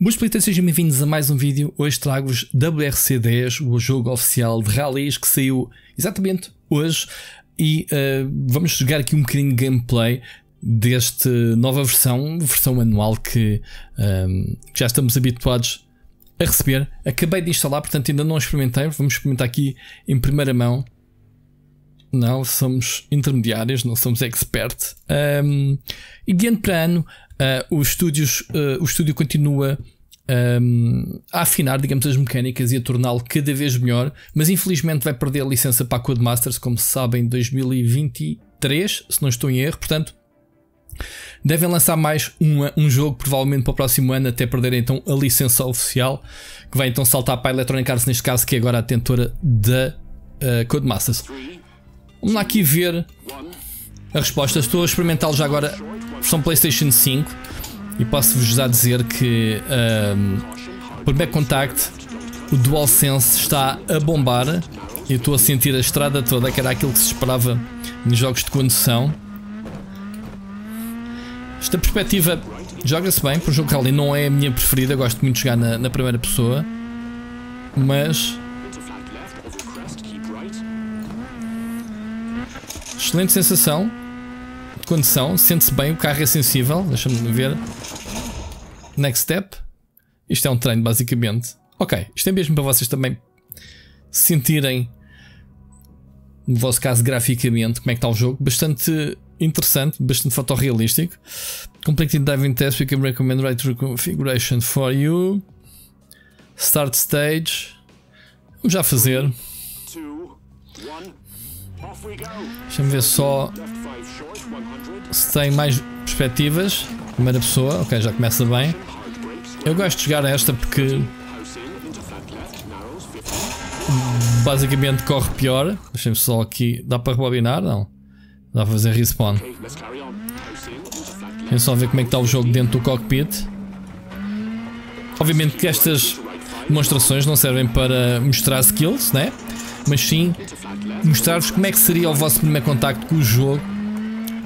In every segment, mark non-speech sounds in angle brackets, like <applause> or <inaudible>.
Boas pleitas, sejam bem-vindos a mais um vídeo. Hoje trago-vos WRC10, o jogo oficial de rallies que saiu exatamente hoje. E uh, vamos jogar aqui um bocadinho de gameplay deste nova versão, versão anual que, um, que já estamos habituados a receber. Acabei de instalar, portanto ainda não experimentei. Vamos experimentar aqui em primeira mão. Não, somos intermediários, não somos expert. Um, ehm, e de ano para ano, uh, os estúdios, uh, o estúdio continua um, a afinar, digamos, as mecânicas e a torná-lo cada vez melhor, mas infelizmente vai perder a licença para a Codemasters, como se sabe, em 2023, se não estou em erro, portanto. Devem lançar mais um, um jogo, provavelmente para o próximo ano, até perder então a licença oficial, que vai então saltar para a Electronic Arts, neste caso, que é agora a detentora da uh, Codemasters. Vamos lá aqui ver a resposta. Estou a experimentá-lo já agora, versão PlayStation 5. E posso-vos já dizer que um, por back contact o DualSense está a bombar. Eu estou a sentir a estrada toda, que era aquilo que se esperava nos jogos de condução. Esta perspectiva joga-se bem, por jogo rally não é a minha preferida, gosto muito de jogar na, na primeira pessoa. Mas Excelente sensação condição, sente-se bem, o carro é sensível. Deixa-me ver. Next step. Isto é um treino, basicamente. Ok, isto é mesmo para vocês também sentirem, no vosso caso, graficamente, como é que está o jogo. Bastante interessante, bastante fotorrealístico. Completing diving test, we can recommend right configuration for you. Start stage. Vamos já fazer. Deixa-me ver só se tem mais perspectivas. Primeira pessoa, ok, já começa bem. Eu gosto de jogar esta porque basicamente corre pior. Deixa-me só aqui. Dá para rebobinar? Não. Dá para fazer respawn. Vamos só ver como é que está o jogo dentro do cockpit. Obviamente que estas demonstrações não servem para mostrar skills, né? Mas sim mostrar-vos como é que seria o vosso primeiro contacto com o jogo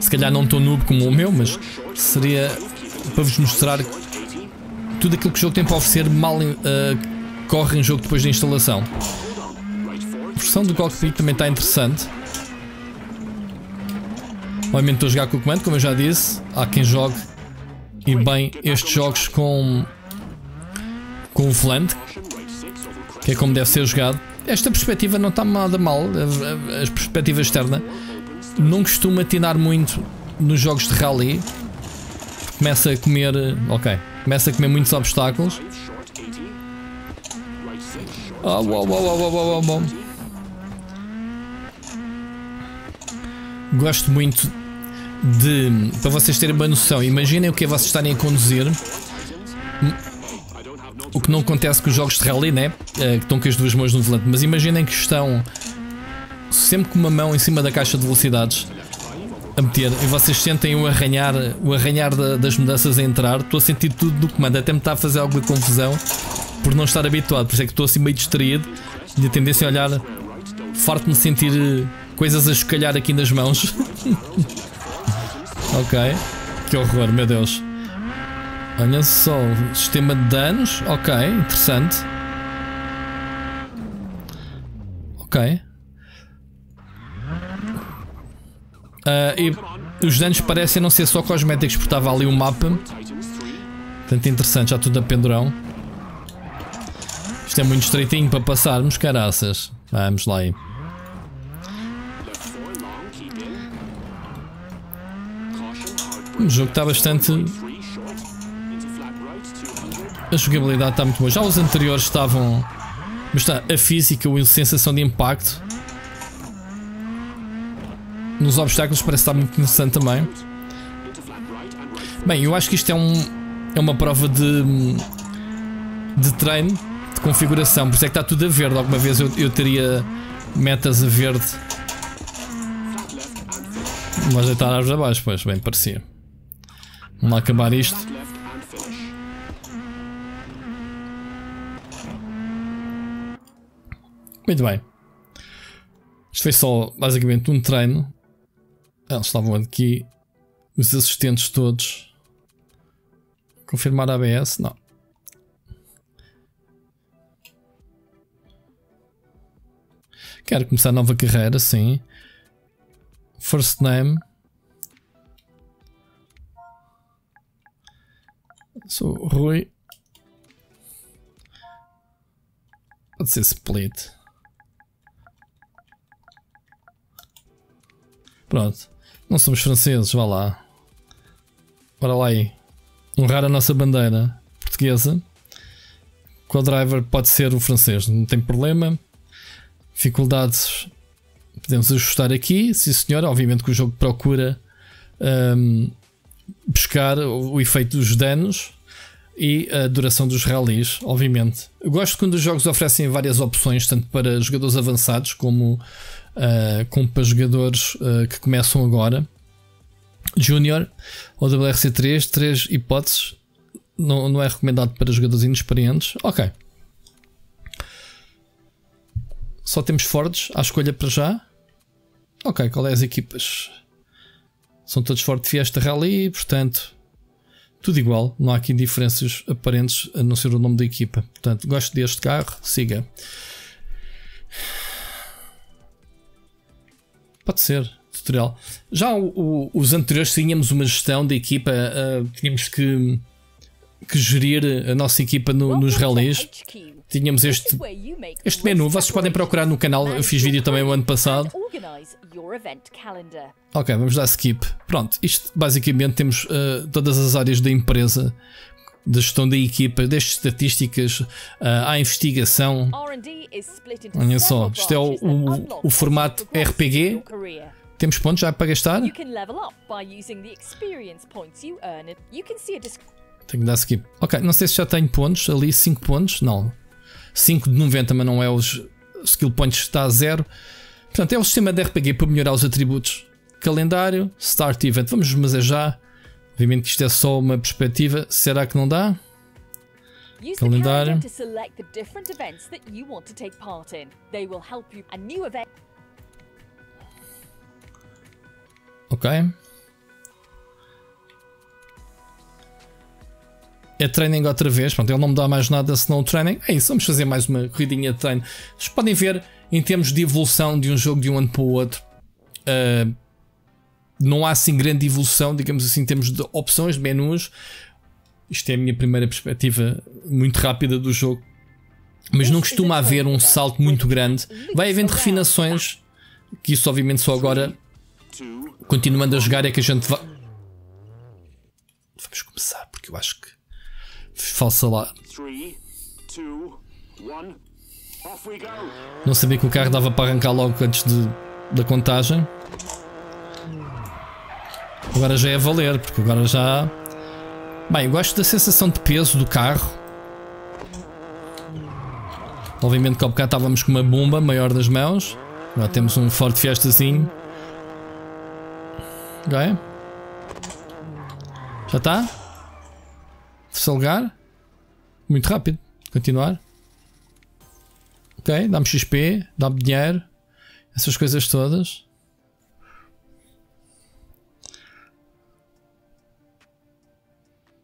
se calhar não estou noob como o meu, mas seria para vos mostrar tudo aquilo que o jogo tem para oferecer mal uh, corre em jogo depois da instalação. A versão do cockpit também está interessante. Obviamente estou a jogar com o comando, como eu já disse. Há quem jogue e bem estes jogos com, com o volante, que é como deve ser jogado. Esta perspectiva não está nada mal, a, a, a perspectiva externa não costumo atinar muito nos jogos de rally. Começa a comer. Ok. Começa a comer muitos obstáculos. Uau. Gosto muito de. Para vocês terem uma noção, imaginem o que é vocês estarem a conduzir. O que não acontece com os jogos de rally, né? Eh, que estão com as duas mãos no volante. Mas imaginem que estão sempre com uma mão em cima da caixa de velocidades a meter e vocês sentem o arranhar, o arranhar da, das mudanças a entrar. Estou a sentir tudo do comando, até me está a fazer alguma confusão por não estar habituado. Por isso é que estou assim meio distraído e a tendência a olhar, farto-me sentir eh, coisas a escalhar aqui nas mãos. <laughs> ok, que horror, meu Deus. Olha só, sistema de danos, ok, interessante. Ok. Uh, e os danos parecem não ser só cosméticos, porque estava ali um mapa. Tanto interessante, já tudo a pendurão. Isto é muito estreitinho para passarmos, caraças. Vamos lá aí. O jogo está bastante. A jogabilidade está muito boa. Já os anteriores estavam. Mas está a física, a sensação de impacto nos obstáculos parece estar muito interessante também. Bem, eu acho que isto é, um, é uma prova de, de treino, de configuração, por isso é que está tudo a verde. Alguma vez eu, eu teria metas a verde. Mas deitar árvores abaixo, pois, bem, parecia. Vamos lá acabar isto. Muito bem. Isto foi só basicamente um treino. Ah, eles estavam aqui, os assistentes todos. Confirmar a ABS? Não. Quero começar nova carreira, sim. First name. Sou Rui. Pode ser split. Pronto. Não somos franceses, vá lá. Bora lá aí. Honrar a nossa bandeira portuguesa. Qual driver pode ser o francês, não tem problema. Dificuldades podemos ajustar aqui. Sim, senhor. Obviamente que o jogo procura um, buscar o, o efeito dos danos e a duração dos rallies, obviamente. Eu gosto quando os jogos oferecem várias opções, tanto para jogadores avançados como, uh, para jogadores uh, que começam agora. Júnior ou WRC3, três hipóteses. Não, não é recomendado para jogadores inexperientes. Ok. Só temos Fords à escolha para já. Ok, qual é as equipas? São todos Ford Fiesta Rally, portanto, tudo igual. Não há aqui diferenças aparentes a não ser o nome da equipa. Portanto, gosto deste carro, siga. Pode ser tutorial. Já o, o, os anteriores tínhamos uma gestão da equipa, uh, tínhamos que, que gerir a nossa equipa no, nos relés. Tínhamos este, este menu, vocês podem procurar no canal, eu fiz vídeo também o ano passado. Ok, vamos dar skip. Pronto, isto basicamente temos uh, todas as áreas da empresa, da gestão da equipa, desde estatísticas uh, à investigação. Olha só, isto é o, o, o formato RPG. Temos pontos já para gastar? Tenho que dar skip. Ok, não sei se já tenho pontos ali, 5 pontos. Não. 5 de 90, mas não é os skill points está a 0. Portanto, é o sistema de RPG para melhorar os atributos. Calendário, Start Event. Vamos, mas é já. Obviamente que isto é só uma perspectiva. Será que não dá? Calendário. Ok. É training outra vez. Pronto, ele não me dá mais nada senão o training. É isso, vamos fazer mais uma corridinha de treino. Vocês podem ver, em termos de evolução de um jogo de um ano para o outro, uh, não há assim grande evolução, digamos assim, em termos de opções, de menus. Isto é a minha primeira perspectiva muito rápida do jogo. Mas não costuma haver um salto muito grande. Vai havendo refinações, que isso obviamente só agora continuando a jogar é que a gente vai. Vamos começar, porque eu acho que. Falsa lá. Não sabia que o carro dava para arrancar logo antes de, da contagem. Agora já é valer, porque agora já. Bem, eu gosto da sensação de peso do carro. Obviamente que ao bocado estávamos com uma bomba maior das mãos. Agora temos um Ford Fiestazinho. Ok. Já está? Terceiro lugar. Muito rápido. Continuar. Ok, dá-me XP, dá-me dinheiro. Essas coisas todas.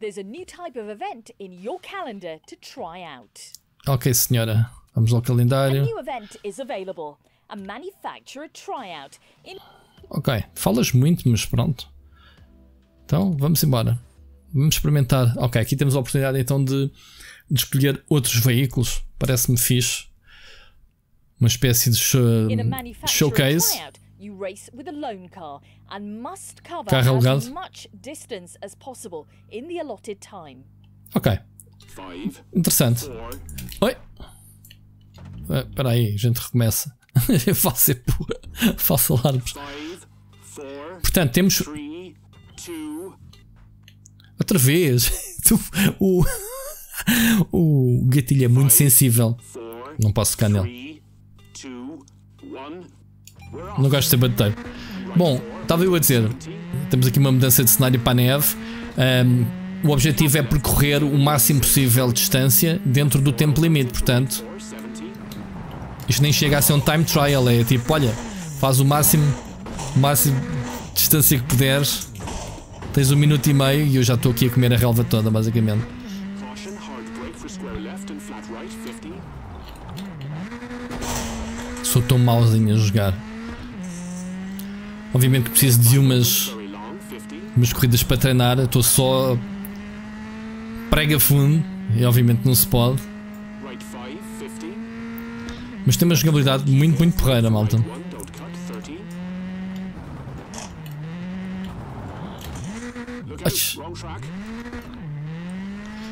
There's a new type of event in your calendar to try out. Ok, senhora. Vamos ao calendário. A new event is available. A manufacturer tryout in Ok, falas muito, mas pronto. Então vamos embora. Vamos experimentar. Ok, aqui temos a oportunidade então de, de escolher outros veículos. Parece-me fixe. Uma espécie de show, showcase. Carro alugado. Ok. Interessante. Oi. Eh, espera aí, a gente recomeça. faço, faço alarmes. Portanto, temos. Outra vez. <laughs> o, <laughs> o gatilho é muito sensível. Não posso tocar nele. Não gosto de ser bateiro. Bom, estava eu a dizer. Temos aqui uma mudança de cenário para a neve. Um, o objetivo é percorrer o máximo possível de distância dentro do tempo limite. Portanto, isto nem chega a ser um time trial. É tipo, olha, faz o máximo, máximo distância que puderes. Tens um minuto e meio e eu já estou aqui a comer a relva toda, basicamente. Sou tão mauzinho a jogar. Obviamente que preciso de umas, umas corridas para treinar. Estou só prega fundo e obviamente não se pode. Mas tem uma jogabilidade muito, muito porreira, malta.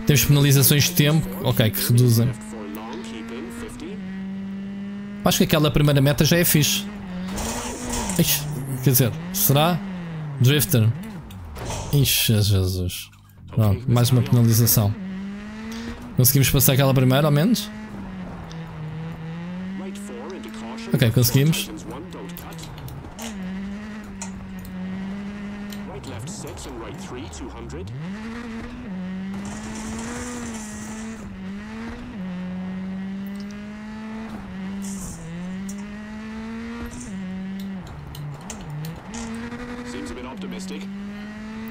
Temos penalizações de tempo, ok, que reduzem. Acho que aquela primeira meta já é fixe. Ixi, quer dizer, será? Drifter. Ixi, Jesus. Pronto, mais uma penalização. Conseguimos passar aquela primeira, ao menos? Ok, conseguimos.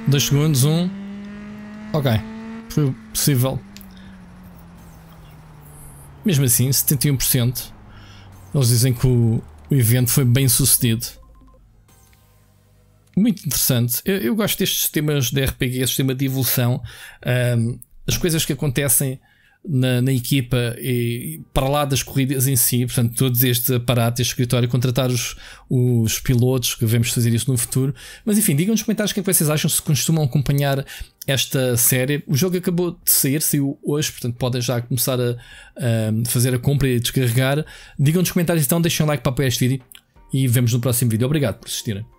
Dois segundos, um. Ok. Foi possível. Mesmo assim, 71%. Eles dizem que o, o evento foi bem sucedido. Muito interessante. Eu, eu gosto destes sistemas de RPG, sistema de evolução. Um, as coisas que acontecem na, na, equipa e para lá das corridas em si, portanto, todos este aparato, este escritório, contratar os, os pilotos, que devemos fazer isso no futuro. Mas enfim, digam nos comentários o que, é que vocês acham, se costumam acompanhar esta série. O jogo acabou de sair, saiu hoje, portanto podem já começar a, a fazer a compra e a descarregar. Digam nos comentários então, deixem um like para apoiar este vídeo e vemos no próximo vídeo. Obrigado por assistirem.